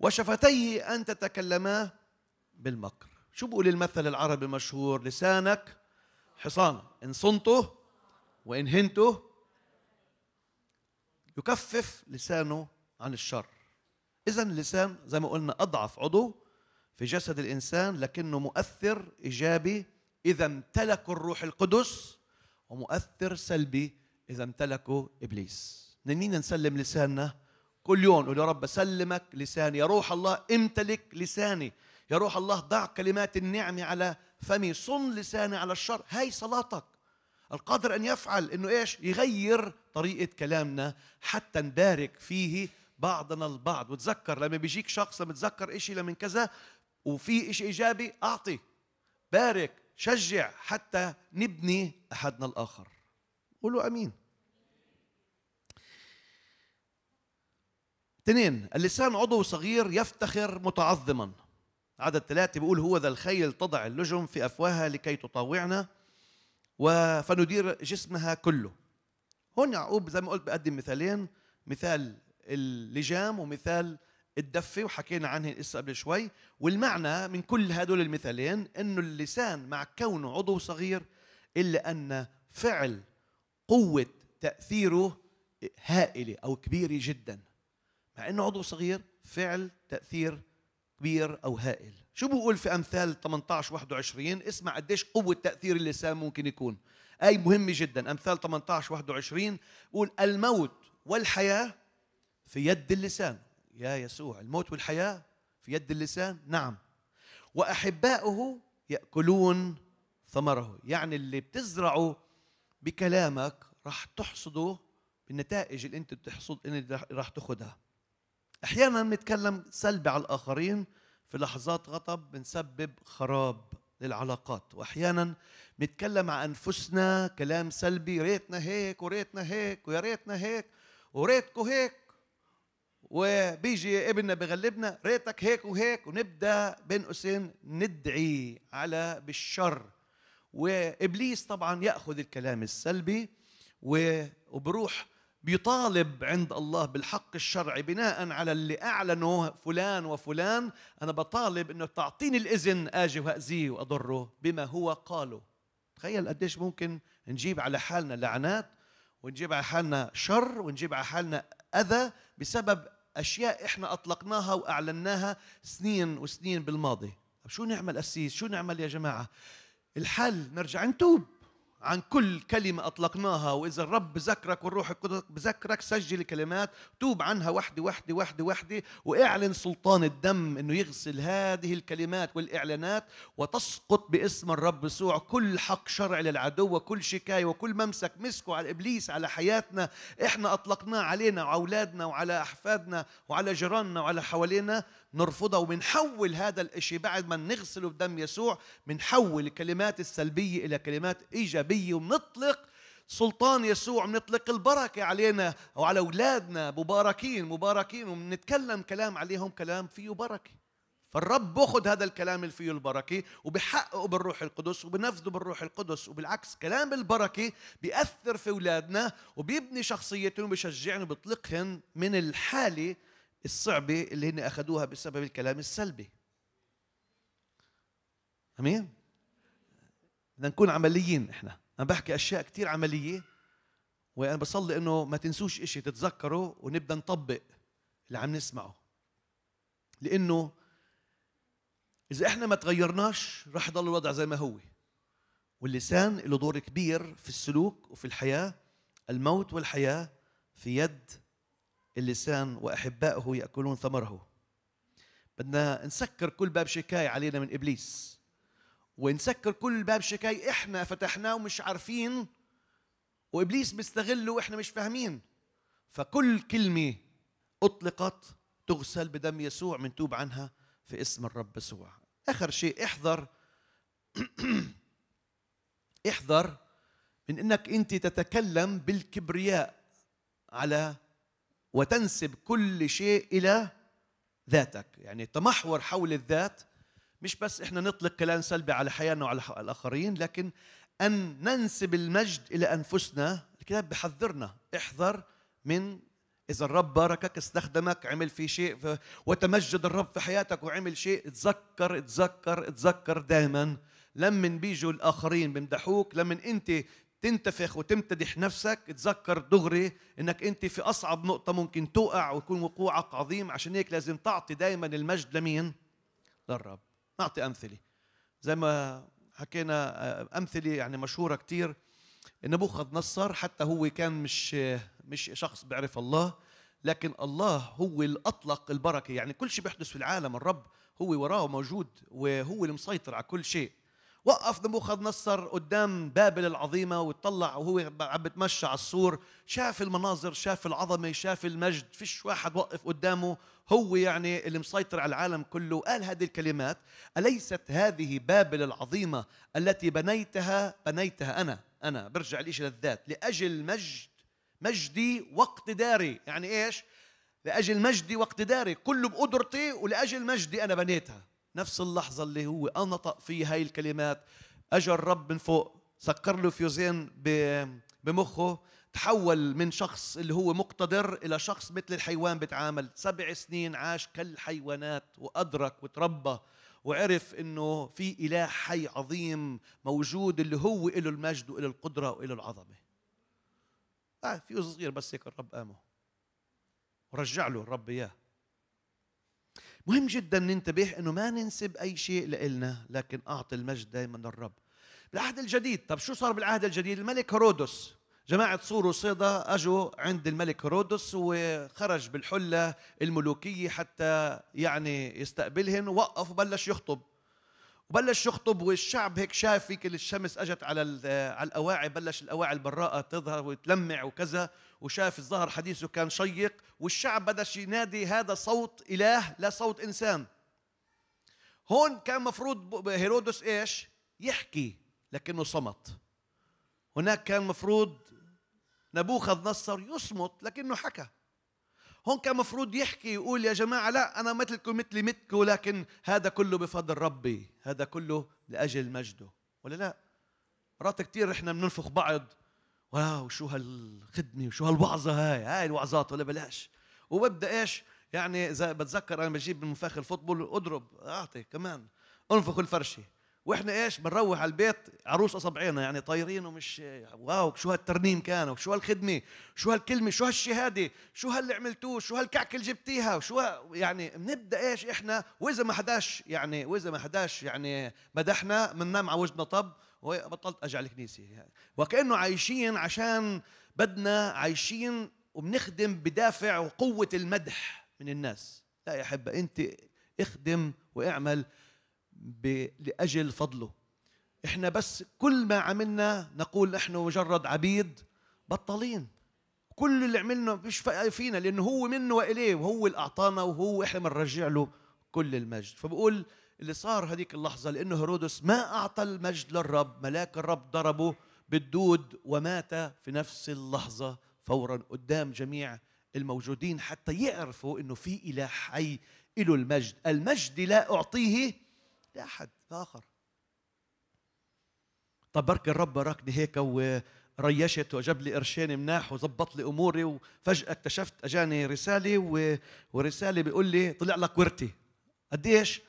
وشفتيه أن تتكلما بالمكر. شو بقول المثل العربي المشهور لسانك حصانه إن صنته وإن هنته يكفف لسانه عن الشر. إذا اللسان زي ما قلنا أضعف عضو في جسد الإنسان لكنه مؤثر إيجابي إذا امتلكه الروح القدس ومؤثر سلبي إذا امتلكه إبليس. نمينا نسلم لساننا كل يوم نقول يا رب سلمك لساني. يا روح الله امتلك لساني. يا روح الله ضع كلمات النعمة على فمي. صن لساني على الشر. هاي صلاتك. القادر أن يفعل أنه إيش؟ يغير طريقة كلامنا حتى نبارك فيه بعضنا البعض. وتذكر لما بيجيك شخص متذكر إشي لمن كذا وفي إشي إيجابي أعطي. بارك. شجع حتى نبني أحدنا الآخر. قولوا آمين. اثنين اللسان عضو صغير يفتخر متعظما. عدد ثلاثة بيقول هو ذا الخيل تضع اللجم في أفواهها لكي تطاوعنا فندير جسمها كله. هون يعقوب زي ما قلت بقدم مثالين مثال اللجام ومثال الدفة وحكينا عنه لسه قبل شوي والمعنى من كل هدول المثالين إنه اللسان مع كونه عضو صغير إلا أن فعل قوة تأثيره هائلة أو كبيرة جدا. مع إنه عضو صغير فعل تأثير كبير أو هائل. شو بقول في أمثال 18 21 اسمع قديش قوة تأثير اللسان ممكن يكون. أي مهمة جدا. أمثال 18 21 بقول الموت والحياة في يد اللسان. يا يسوع الموت والحياة في يد اللسان؟ نعم. وأحباؤه يأكلون ثمره. يعني اللي بتزرعه بكلامك راح تحصده بالنتائج اللي انت بتحصد اللي راح تاخذها أحيانا بنتكلم سلبي على الآخرين في لحظات غضب بنسبب خراب للعلاقات. واحيانا بنتكلم عن أنفسنا كلام سلبي ريتنا هيك وريتنا هيك ويا ريتنا هيك وريتكو هيك. وبيجي ابننا بغلبنا ريتك هيك وهيك ونبدأ بين قوسين ندعي على بالشر. وإبليس طبعا يأخذ الكلام السلبي وبروح بيطالب عند الله بالحق الشرعي بناء على اللي أعلنه فلان وفلان. أنا بطالب إنه تعطيني الإذن آجي واذيه وأضره بما هو قاله. تخيل قديش ممكن نجيب على حالنا لعنات ونجيب على حالنا شر ونجيب على حالنا أذى بسبب أشياء إحنا أطلقناها وأعلناها سنين وسنين بالماضي. شو نعمل أسيس؟ شو نعمل يا جماعة؟ الحل نرجع نتوب. عن كل كلمة أطلقناها وإذا الرب بذكرك والروح القدس بذكرك سجل الكلمات توب عنها وحدة وحدة وحدة وحدة واعلن سلطان الدم أنه يغسل هذه الكلمات والإعلانات وتسقط باسم الرب يسوع كل حق شرعي للعدو وكل شكاية وكل ممسك مسكه على إبليس على حياتنا. إحنا أطلقناه علينا وعلى أولادنا وعلى أحفادنا وعلى جيراننا وعلى حوالينا. نرفضها وبنحول هذا الشيء بعد ما نغسله بدم يسوع بنحول الكلمات السلبية إلى كلمات إيجابية وبنطلق سلطان يسوع بنطلق البركة علينا وعلى أولادنا مباركين مباركين وبنتكلم كلام عليهم كلام فيه بركة. فالرب بأخذ هذا الكلام اللي فيه البركة وبحققه بالروح القدس وبنفذه بالروح القدس وبالعكس كلام البركة بيأثر في أولادنا وبيبني شخصيتهم وبيشجعهم وبيطلقهم من الحالة الصعبة اللي هن أخذوها بسبب الكلام السلبي. أمين؟ بدنا نكون عمليين إحنا. أنا بحكي أشياء كتير عملية وأنا بصلي إنه ما تنسوش إشي تتذكروا ونبدأ نطبق اللي عم نسمعه. لأنه إذا إحنا ما تغيرناش راح يضل الوضع زي ما هو. واللسان له دور كبير في السلوك وفي الحياة. الموت والحياة في يد اللسان واحبائه يأكلون ثمره. بدنا نسكر كل باب شكاية علينا من إبليس. ونسكر كل باب شكاية إحنا فتحناه ومش عارفين وإبليس بيستغله وإحنا مش فاهمين. فكل كلمة أطلقت تغسل بدم يسوع منتوب عنها في اسم الرب يسوع. آخر شيء احذر. احذر من إنك أنت تتكلم بالكبرياء على وتنسب كل شيء إلى ذاتك. يعني تمحور حول الذات مش بس إحنا نطلق كلام سلبي على حياتنا وعلى الآخرين لكن أن ننسب المجد إلى أنفسنا. الكتاب بحذرنا احذر من إذا الرب باركك استخدمك عمل في شيء وتمجد الرب في حياتك وعمل شيء تذكر تذكر تذكر دائما. لما بيجوا الآخرين بمدحوك لما أنت تنتفخ وتمتدح نفسك تذكر دغري إنك أنت في أصعب نقطة ممكن توقع ويكون وقوعك عظيم. عشان هيك لازم تعطي دائما المجد لمين؟ للرب. نعطي أمثلة. زي ما حكينا آه، أمثلة يعني مشهورة كثير نبوخذ نصر حتى هو كان مش مش شخص بيعرف الله لكن الله هو اللي اطلق البركة. يعني كل شيء بيحدث في العالم الرب هو وراه موجود وهو اللي مسيطر على كل شيء. وقف نبوخذ نصر قدام بابل العظيمة وطلع وهو عم بتمشى على السور. شاف المناظر شاف العظمة شاف المجد. فيش واحد وقف قدامه. هو يعني اللي مسيطر على العالم كله. قال هذه الكلمات أليست هذه بابل العظيمة التي بنيتها بنيتها أنا أنا برجع ليش للذات لأجل مجد مجدي واقتداري. يعني إيش؟ لأجل مجدي واقتداري. كله بقدرتي ولأجل مجدي أنا بنيتها. نفس اللحظة اللي هو أنطق فيه هاي الكلمات. اجى الرب من فوق سكر له فيوزين بمخه. تحول من شخص اللي هو مقتدر إلى شخص مثل الحيوان بيتعامل سبع سنين عاش كالحيوانات وأدرك وتربى وعرف إنه في إله حي عظيم موجود اللي هو له المجد وله القدرة وله العظمة. آه فيه صغير بس هيك الرب قامه ورجع له الرب إياه. مهم جدا ننتبه إنه ما ننسب أي شيء لإلنا لكن أعطي المجد دائما للرب. بالعهد الجديد طب شو صار بالعهد الجديد؟ الملك هرودس جماعة صور وصيدا أجوا عند الملك هرودس وخرج بالحلة الملوكية حتى يعني يستقبلهن ووقف وبلش يخطب. وبلش يخطب والشعب هيك شاف فيك الشمس اجت على على الاواعي بلش الاواعي البراءة تظهر وتلمع وكذا وشاف الظهر حديثه كان شيق والشعب بدأ ينادي هذا صوت إله لا صوت إنسان. هون كان مفروض هيرودس إيش؟ يحكي لكنه صمت. هناك كان مفروض نبوخذ نصر يصمت لكنه حكى. هون كان مفروض يحكي يقول يا جماعة لا أنا مثلكم مثلي مثلكم لكن هذا كله بفضل ربي هذا كله لأجل مجده. ولا لا؟ مرات كثير إحنا بننفخ بعض واو شو هالخدمة وشو هالوعظة هاي؟ هاي الوعظات ولا بلاش. وببدأ إيش؟ يعني إذا بتذكر أنا بجيب من منفاخ الفوتبول أضرب أعطي كمان أنفخ الفرشة. وإحنا إيش بنروح على البيت عروس اصابعينا يعني طايرين ومش واو شو هالترنيم كان؟ وشو هالخدمة؟ شو هالكلمة؟ شو هالشهادة؟ شو هاللي عملتوه؟ شو هالكعكه اللي جبتيها؟ وشو يعني بنبدأ إيش إحنا؟ وإذا ما حداش يعني وإذا ما حداش يعني مدحنا بننام على وجهنا طب وبطلت أجي على الكنيسه يعني وكأنه عايشين عشان بدنا عايشين وبنخدم بدافع وقوة المدح من الناس. لا يا حبه أنت اخدم واعمل لأجل فضله. إحنا بس كل ما عملنا نقول نحن مجرد عبيد بطلين. كل اللي عملنا مش فينا لأنه هو منه وإليه وهو اللي أعطانا وهو إحنا بنرجع له كل المجد. فبقول اللي صار هذيك اللحظة لأنه هيرودس ما أعطى المجد للرب ملاك الرب ضربه بالدود ومات في نفس اللحظة فورا قدام جميع الموجودين حتى يعرفوا إنه في إله حي له المجد. المجد لا اعطيه لأحد آخر. طب بركي الرب باركني هيك وريشت وجاب لي قرشين مناح وظبط لي أموري وفجأة اكتشفت أجاني رسالة. ورسالة بيقول لي طلع لك ورثه قديش؟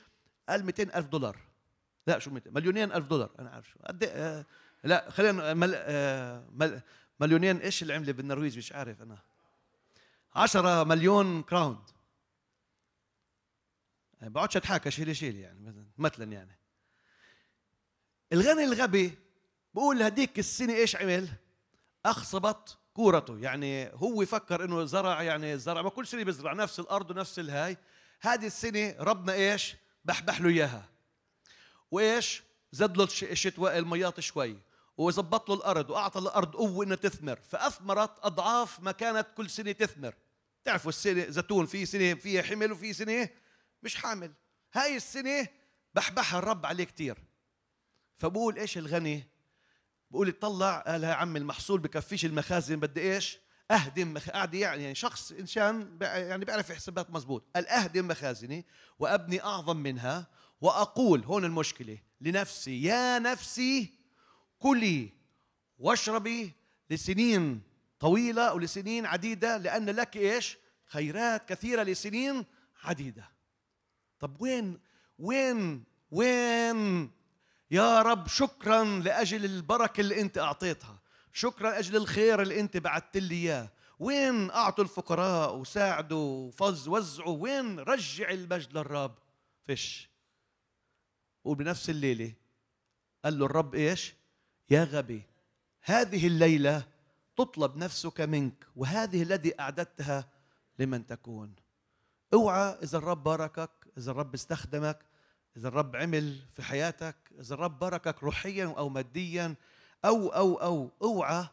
قال 200 ألف دولار. لا شو 200 مليونين ألف دولار. أنا عارف شو. قد آه لا خلينا مل... آه مل... مليونين. إيش العملة بالنرويج؟ مش عارف أنا. 10 مليون crown. يعني بقعدش اتحاكى شيلي شيلي يعني مثلا يعني. الغني الغبي بقول هديك السنة إيش عمل؟ أخصبت كورته. يعني هو يفكر إنه زرع يعني زرع ما كل سنة بيزرع نفس الأرض ونفس الهاي. هذه السنة ربنا إيش؟ بحبح له إياها. وإيش؟ زد له الشتوى الميات شوي. وظبط له الأرض وأعطى الأرض قوة إنها تثمر. فأثمرت أضعاف ما كانت كل سنة تثمر. تعرفوا السنة زيتون في سنة فيها حمل وفي سنة مش حامل. هاي السنة بحبحها الرب عليه كتير. فبقول إيش الغني؟ بقول اطلع. قال يا عم المحصول بكفيش المخازن بدي إيش؟ أهدم مخ... قاعد يعني, يعني شخص إنسان يعني بيعرف حسابات مزبوط. قال أهدم مخازني وأبني أعظم منها وأقول هون المشكلة لنفسي يا نفسي كلي واشربي لسنين طويلة ولسنين عديدة لأن لك إيش؟ خيرات كثيرة لسنين عديدة. طب وين وين وين؟ يا رب شكرا لأجل البركة اللي أنت أعطيتها. شكرا لأجل الخير اللي أنت بعثت لي إياه. وين أعطوا الفقراء وساعدوا وفز وزعوا؟ وين؟ رجع المجد للرب. فش. وبنفس الليلة قال له الرب إيش؟ يا غبي هذه الليلة تطلب نفسك منك وهذه الذي أعددتها لمن تكون. اوعى إذا الرب باركك إذا الرب استخدمك إذا الرب عمل في حياتك إذا الرب باركك روحيا أو ماديا أو أو أو أوعى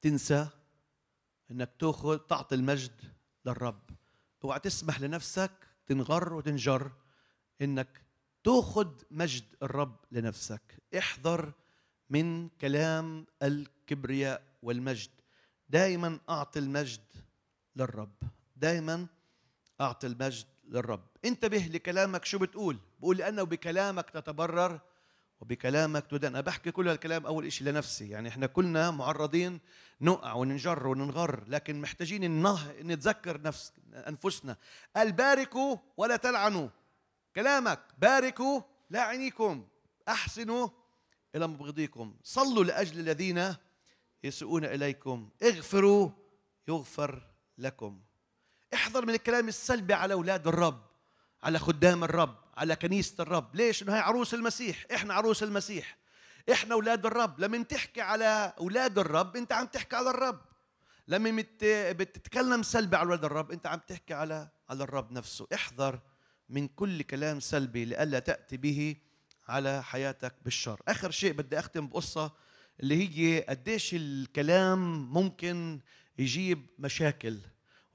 تنسى إنك تأخذ تعطي المجد للرب. أوعى تسمح لنفسك تنغر وتنجر إنك تأخذ مجد الرب لنفسك. احذر من كلام الكبرياء والمجد. دائما أعطي المجد للرب. دائما أعطي المجد للرب. انتبه لكلامك شو بتقول. بقول لأنه بكلامك تتبرر وبكلامك تدان. أنا بحكي كل هالكلام أول شيء لنفسي. يعني إحنا كلنا معرضين نقع وننجر وننغر لكن محتاجين نتذكر نفس أنفسنا. قال باركوا ولا تلعنوا. كلامك باركوا لاعنيكم أحسنوا إلى مبغضيكم صلوا لأجل الذين يسوءون إليكم. اغفروا يغفر لكم. احذر من الكلام السلبي على أولاد الرب على خدام الرب على كنيسة الرب. ليش؟ إنه هي عروس المسيح. إحنا عروس المسيح. إحنا أولاد الرب. لما تحكي على أولاد الرب أنت عم تحكي على الرب. لما بتتكلم سلبي على أولاد الرب أنت عم تحكي على على الرب نفسه. احذر من كل كلام سلبي لئلا تأتي به على حياتك بالشر. آخر شيء بدي أختم بقصة اللي هي قديش الكلام ممكن يجيب مشاكل.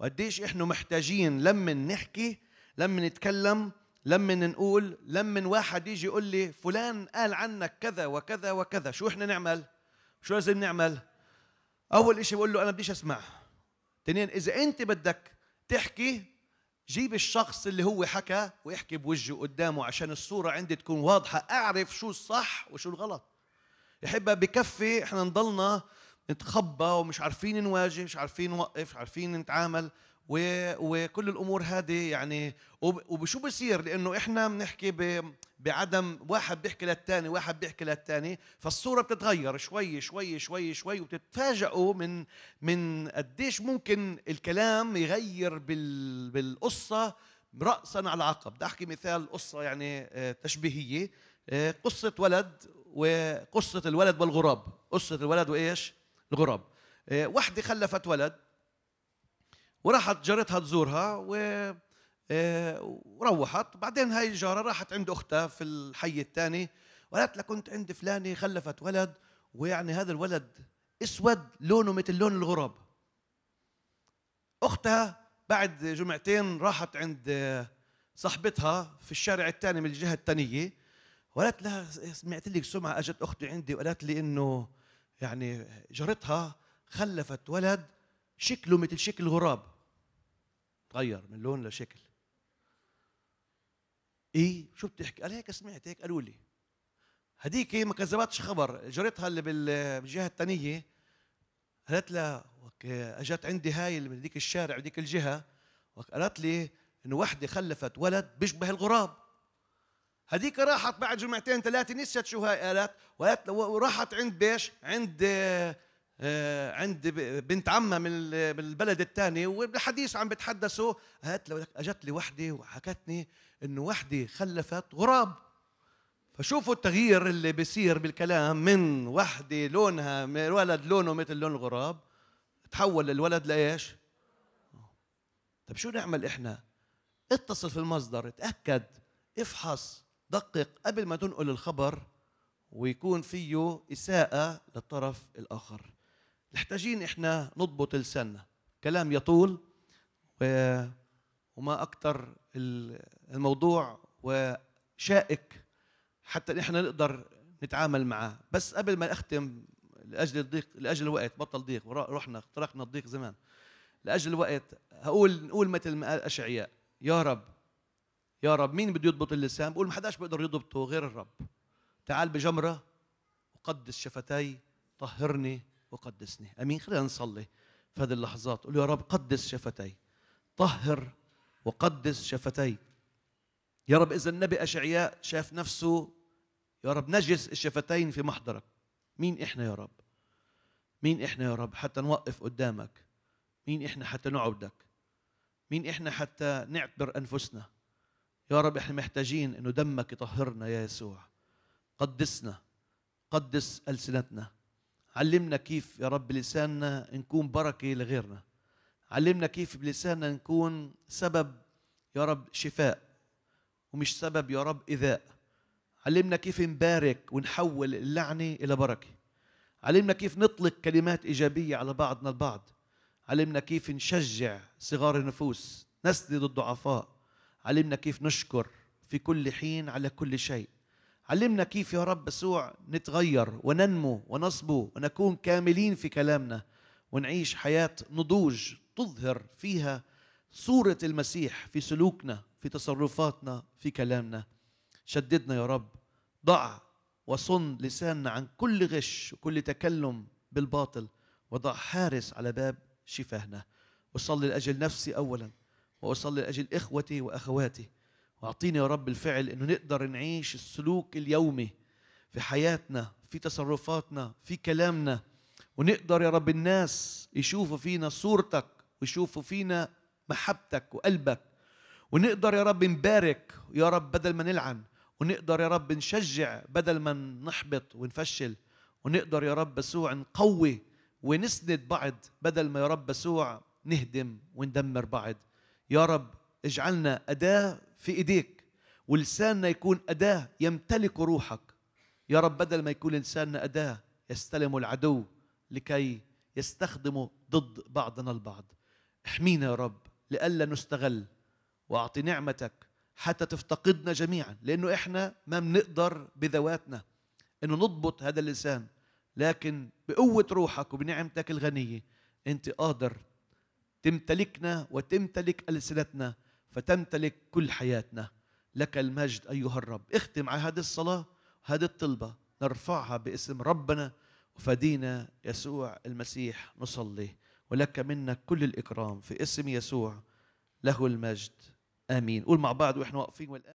وقديش إحنا محتاجين لما نحكي لما نتكلم لما نقول لما واحد يجي يقول لي فلان قال عنك كذا وكذا وكذا شو إحنا نعمل؟ شو لازم نعمل؟ أول إشي بقول له أنا بديش أسمع. اثنين إذا أنت بدك تحكي جيب الشخص اللي هو حكى واحكي بوجهه قدامه عشان الصورة عندي تكون واضحة أعرف شو الصح وشو الغلط. يحبها بكفي إحنا نضلنا نتخبى ومش عارفين نواجه مش عارفين نوقف مش عارفين نتعامل وكل الأمور هذه يعني وبشو بصير؟ لأنه إحنا بنحكي بعدم واحد بيحكي للثاني واحد بيحكي للثاني فالصورة بتتغير شوي شوي شوي شوي وبتتفاجئوا من من قديش ممكن الكلام يغير بالقصة راسا على عقب بدي أحكي مثال قصة يعني آه، تشبيهية. آه، قصة ولد وقصة الولد والغراب. قصة الولد وإيش؟ الغراب. آه، وحدة خلفت ولد وراحت جارتها تزورها و آه، وروحت. بعدين هاي الجارة راحت عند أختها في الحي الثاني وقالت لها كنت عند فلانة خلفت ولد ويعني هذا الولد أسود لونه مثل لون الغراب. أختها بعد جمعتين راحت عند صاحبتها في الشارع الثاني من الجهة الثانية وقالت لها سمعت لك سمعة أجت أختي عندي وقالت لي إنه يعني جارتها خلفت ولد شكله مثل شكل غراب. تغير من لون لشكل. إيه؟ شو بتحكي؟ قال هيك سمعت هيك قالوا لي. هديك ما كذبتش خبر. جارتها اللي بالجهه الثانية قالت لها أجت عندي هاي من ديك الشارع وديك الجهة. وقالت لي انه وحدة خلفت ولد بيشبه الغراب. هديك راحت بعد جمعتين ثلاثة نسيت شو هاي قالت وراحت عند بيش عند آه، عند بنت عمها من البلد الثاني وبالحديث عم بتحدثوا قالت له أجت لي وحدة وحكتني إنه وحدة خلفت غراب فشوفوا التغيير اللي بيصير بالكلام من وحدة لونها ولد لونه مثل لون الغراب تحول الولد لإيش؟ طيب شو نعمل إحنا؟ اتصل في المصدر اتاكد افحص دقق قبل ما تنقل الخبر ويكون فيه إساءة للطرف الآخر. محتاجين إحنا نضبط لساننا. كلام يطول. وما أكثر الموضوع وشائك حتى إحنا نقدر نتعامل معه. بس قبل ما اختم لأجل الضيق لأجل الوقت بطل ضيق رحنا اخترقنا الضيق زمان. لأجل الوقت هقول نقول مثل ما قال أشعياء. يا رب يا رب مين بده يضبط اللسان؟ بقول ما حداش بيقدر يضبطه غير الرب. تعال بجمرة وقدس شفتي طهرني وقدسني. أمين خلينا نصلي في هذه اللحظات. قول يا رب قدس شفتي طهر وقدس شفتي. يا رب إذا النبي أشعياء شاف نفسه يا رب نجس الشفتين في محضرك. مين إحنا يا رب؟ مين إحنا يا رب حتى نوقف قدامك؟ مين إحنا حتى نعبدك مين إحنا حتى نعتبر أنفسنا؟ يا رب إحنا محتاجين إنه دمك يطهرنا يا يسوع. قدسنا قدس ألسنتنا. علمنا كيف يا رب بلساننا نكون بركة لغيرنا. علمنا كيف بلساننا نكون سبب يا رب شفاء ومش سبب يا رب إيذاء. علمنا كيف نبارك ونحول اللعنة إلى بركة. علمنا كيف نطلق كلمات إيجابية على بعضنا البعض. علمنا كيف نشجع صغار النفوس. نسند الضعفاء. علمنا كيف نشكر في كل حين على كل شيء. علمنا كيف يا رب يسوع نتغير وننمو ونصبو ونكون كاملين في كلامنا ونعيش حياة نضوج تظهر فيها صورة المسيح في سلوكنا في تصرفاتنا في كلامنا. شددنا يا رب ضع وصن لساننا عن كل غش وكل تكلم بالباطل وضع حارس على باب شفاهنا. وصلي لأجل نفسي أولا. وأصلي لأجل إخوتي وأخواتي. وأعطيني يا رب الفعل إنه نقدر نعيش السلوك اليومي في حياتنا في تصرفاتنا في كلامنا. ونقدر يا رب الناس يشوفوا فينا صورتك ويشوفوا فينا محبتك وقلبك. ونقدر يا رب نبارك يا رب بدل ما نلعن. ونقدر يا رب نشجع بدل ما نحبط ونفشل. ونقدر يا رب يسوع نقوي ونسند بعض بدل ما يا رب يسوع نهدم وندمر بعض. يا رب اجعلنا أداة في إيديك. ولساننا يكون أداة يمتلك روحك. يا رب بدل ما يكون لساننا أداة يستلم العدو لكي يستخدمه ضد بعضنا البعض. احمينا يا رب لئلا نستغل واعطي نعمتك حتى تفتقدنا جميعا لأنه إحنا ما بنقدر بذواتنا. إنه نضبط هذا اللسان لكن بقوة روحك وبنعمتك الغنية أنت قادر تمتلكنا وتمتلك ألسنتنا فتمتلك كل حياتنا. لك المجد أيها الرب. اختم على هذه الصلاة هذه الطلبة. نرفعها باسم ربنا وفدينا يسوع المسيح. نصلي. ولك منا كل الإكرام في اسم يسوع. له المجد. آمين. قول مع بعض وإحنا واقفين والآن.